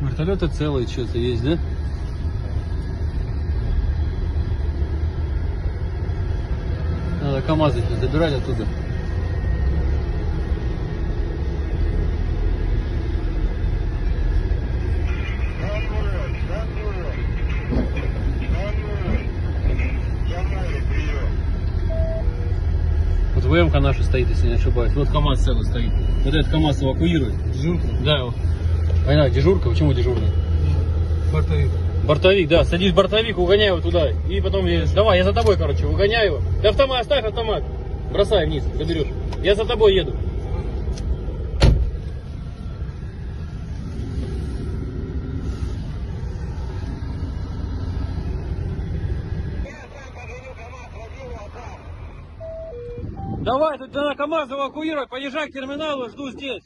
Вертолеты целые что-то есть, да? Надо КамАЗы забирать оттуда. ВМК наша стоит, если не ошибаюсь. Вот КамАЗ целый стоит. Вот этот КамАЗ эвакуирует. Дежурка. Да, его. Война, дежурка, почему дежурный? Бортовик. Бортовик, да, садись в бортовик, угоняй его туда. И потом, я- давай, я за тобой, короче, угоняю его. Ты автомат, оставь автомат. Бросай вниз, заберешь. Я за тобой еду. Давай, тут на КамАЗ эвакуировать, поезжай к терминалу, жду здесь.